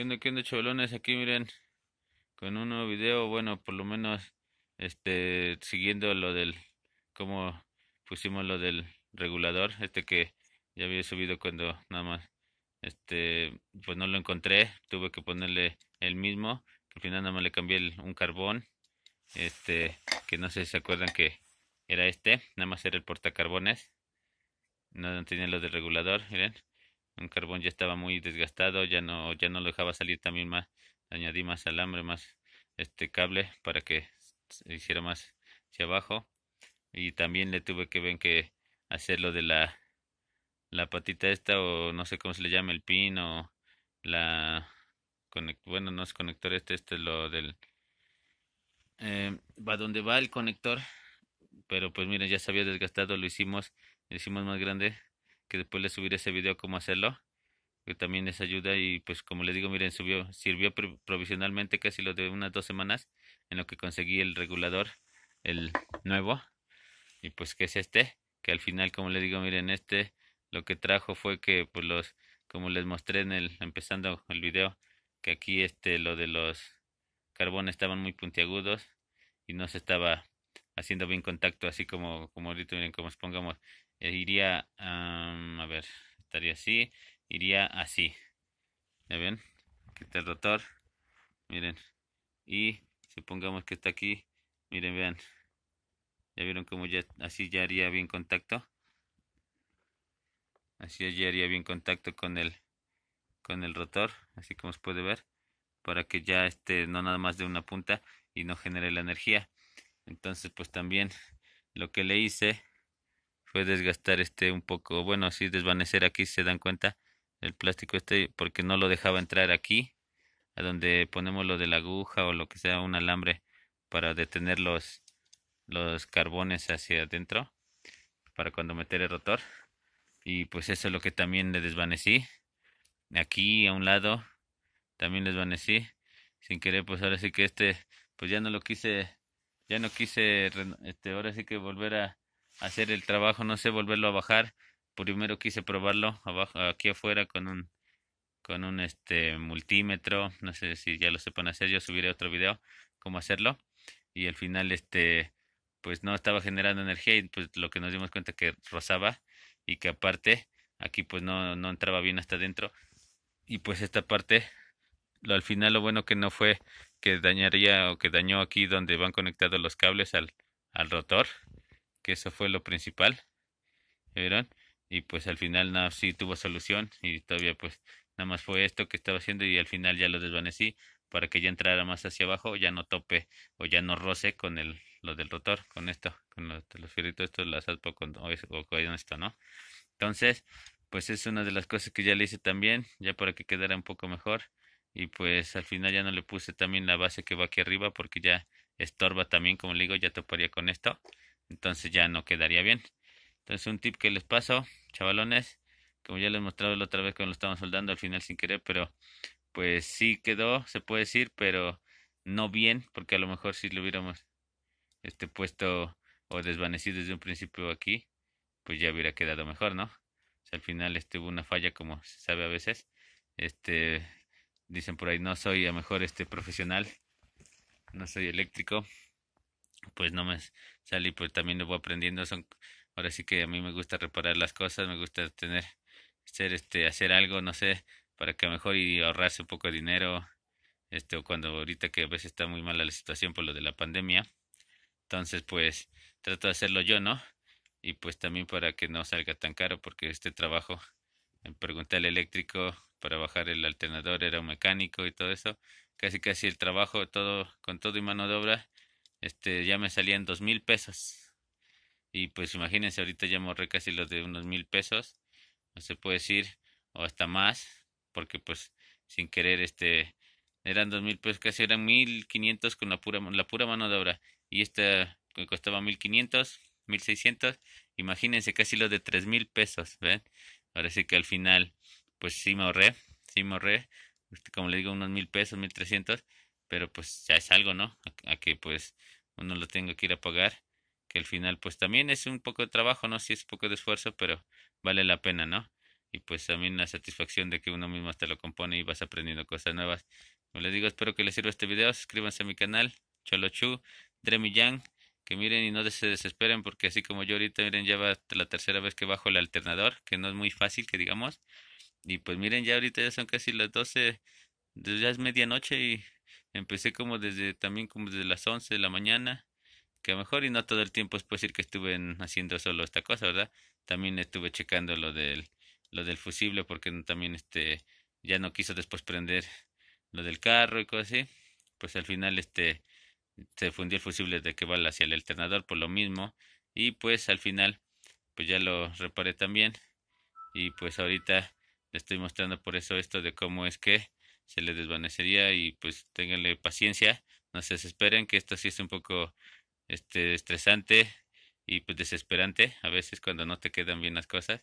¿Qué onda, qué? Aquí miren, con un nuevo video, bueno, por lo menos, este, siguiendo lo del, cómo pusimos lo del regulador, este que ya había subido cuando nada más, este, pues no lo encontré, tuve que ponerle el mismo, al final nada más le cambié un carbón, este, que no sé si se acuerdan que era este, nada más era el portacarbones, no tenía lo del regulador, miren, un carbón ya estaba muy desgastado, ya no, ya no lo dejaba salir también más, añadí más alambre, más este cable para que se hiciera más hacia abajo. Y también le tuve que ver que hacer lo de la la patita esta o no sé cómo se le llama el pin o la bueno no es conector este este es lo del eh, va donde va el conector. Pero pues miren ya se había desgastado lo hicimos lo hicimos más grande que después les subiré ese video cómo hacerlo, que también les ayuda y pues como les digo, miren, subió, sirvió provisionalmente casi lo de unas dos semanas en lo que conseguí el regulador, el nuevo, y pues que es este, que al final como les digo, miren, este lo que trajo fue que pues los, como les mostré en el, empezando el video, que aquí este, lo de los carbones estaban muy puntiagudos y no se estaba haciendo bien contacto, así como, como ahorita miren, como pongamos eh, iría, a ver, estaría así, iría así. ¿Ya ven? Aquí está el rotor. Miren. Y supongamos que está aquí. Miren, vean. Ya vieron cómo ya así ya haría bien contacto. Así ya haría bien contacto con el con el rotor, así como se puede ver, para que ya esté no nada más de una punta y no genere la energía. Entonces, pues también lo que le hice fue desgastar este un poco, bueno, así desvanecer aquí, se dan cuenta, el plástico este, porque no lo dejaba entrar aquí, a donde ponemos lo de la aguja o lo que sea, un alambre para detener los, los carbones hacia adentro, para cuando meter el rotor. Y pues eso es lo que también le desvanecí. Aquí a un lado también desvanecí. Sin querer, pues ahora sí que este, pues ya no lo quise, ya no quise, este, ahora sí que volver a, hacer el trabajo, no sé, volverlo a bajar. Primero quise probarlo abajo, aquí afuera con un con un este multímetro, no sé si ya lo sepan hacer, yo subiré otro video cómo hacerlo. Y al final este pues no estaba generando energía y pues lo que nos dimos cuenta que rozaba y que aparte aquí pues no, no entraba bien hasta adentro. Y pues esta parte lo, al final lo bueno que no fue que dañaría o que dañó aquí donde van conectados los cables al, al rotor que eso fue lo principal. ¿Vieron? Y pues al final nada, sí tuvo solución y todavía pues nada más fue esto que estaba haciendo y al final ya lo desvanecí para que ya entrara más hacia abajo, ya no tope o ya no roce con el lo del rotor, con esto, con los, los fierritos estos, las alpo con, o, o con esto, ¿no? Entonces, pues es una de las cosas que ya le hice también, ya para que quedara un poco mejor. Y pues al final ya no le puse también la base que va aquí arriba porque ya estorba también, como le digo, ya toparía con esto entonces ya no quedaría bien. Entonces un tip que les paso, chavalones, como ya les he mostrado la otra vez cuando lo estábamos soldando al final sin querer, pero pues sí quedó, se puede decir, pero no bien, porque a lo mejor si lo hubiéramos este puesto o desvanecido desde un principio aquí, pues ya hubiera quedado mejor, ¿no? O sea, al final este hubo una falla como se sabe a veces. Este dicen por ahí no soy a mejor este profesional, no soy eléctrico, pues no me salí, pues también lo voy aprendiendo. Son, ahora sí que a mí me gusta reparar las cosas, me gusta tener, hacer, este, hacer algo, no sé, para que mejor y ahorrarse un poco de dinero, este, cuando ahorita que a veces está muy mala la situación por lo de la pandemia. Entonces, pues, trato de hacerlo yo, ¿no? Y pues también para que no salga tan caro, porque este trabajo, en pregunté al eléctrico para bajar el alternador, era un mecánico y todo eso. Casi casi el trabajo, todo, con todo y mano de obra, este ya me salían dos mil pesos. Y pues imagínense ahorita ya morré casi los de unos mil pesos no se puede decir o hasta más porque pues sin querer este eran dos mil pesos casi eran mil quinientos con la pura la pura mano de obra. Y esta me costaba mil quinientos mil seiscientos imagínense casi los de tres mil pesos ven sí que al final pues sí me ahorré sí me ahorré este, como le digo unos mil pesos mil trescientos pero pues ya es algo, ¿no? A, que pues uno lo tenga que ir a pagar, que al final pues también es un poco de trabajo, ¿no? Sí es un poco de esfuerzo, pero vale la pena, ¿no? y pues también la satisfacción de que uno mismo hasta lo compone y vas aprendiendo cosas nuevas. Como les digo, espero que les sirva este video, suscríbanse a mi canal, Cholochu, Dremi Yang, que miren y no se desesperen porque así como yo ahorita, miren, ya va la tercera vez que bajo el alternador, que no es muy fácil que digamos, y pues miren, ya ahorita ya son casi las 12, ya es medianoche y empecé como desde, también como desde las 11 de la mañana, que a lo mejor y no todo el tiempo es decir que estuve haciendo solo esta cosa, ¿verdad? También estuve checando lo del, lo del fusible porque también este, ya no quiso después prender lo del carro y cosas así, pues al final este, se fundió el fusible de que va hacia el alternador por lo mismo y pues al final pues ya lo reparé también y pues ahorita le estoy mostrando por eso esto de cómo es que se le desvanecería y pues ténganle paciencia, no se desesperen que esto sí es un poco este estresante y pues desesperante a veces cuando no te quedan bien las cosas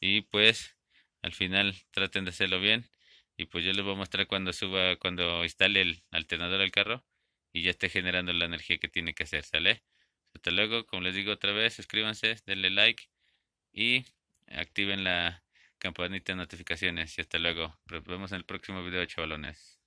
y pues al final traten de hacerlo bien y pues yo les voy a mostrar cuando suba cuando instale el alternador al carro y ya esté generando la energía que tiene que hacer, ¿sale? Hasta luego, como les digo otra vez, suscríbanse, denle like y activen la campanita de notificaciones y hasta luego. Nos vemos en el próximo video, chavalones.